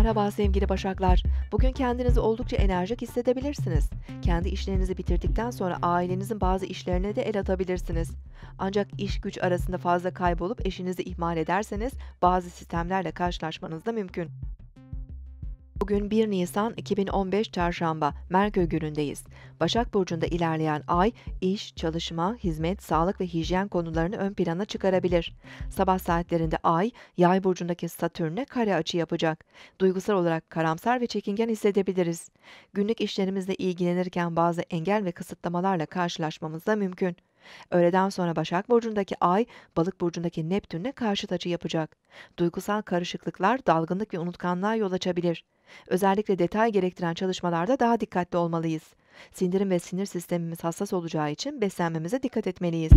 Merhaba sevgili Başaklar. Bugün kendinizi oldukça enerjik hissedebilirsiniz. Kendi işlerinizi bitirdikten sonra ailenizin bazı işlerine de el atabilirsiniz. Ancak iş güç arasında fazla kaybolup eşinizi ihmal ederseniz bazı sistemlerle karşılaşmanız da mümkün. Bugün 1 Nisan 2015 Çarşamba, Merkür günündeyiz. Başak Burcu'nda ilerleyen ay, iş, çalışma, hizmet, sağlık ve hijyen konularını ön plana çıkarabilir. Sabah saatlerinde ay, Yay Burcu'ndaki Satürn'e kare açı yapacak. Duygusal olarak karamsar ve çekingen hissedebiliriz. Günlük işlerimizle ilgilenirken bazı engel ve kısıtlamalarla karşılaşmamız da mümkün. Öğleden sonra Başak Burcu'ndaki Ay, Balık Burcu'ndaki Neptün'le karşıt açı yapacak. Duygusal karışıklıklar, dalgınlık ve unutkanlığa yol açabilir. Özellikle detay gerektiren çalışmalarda daha dikkatli olmalıyız. Sindirim ve sinir sistemimiz hassas olacağı için beslenmemize dikkat etmeliyiz.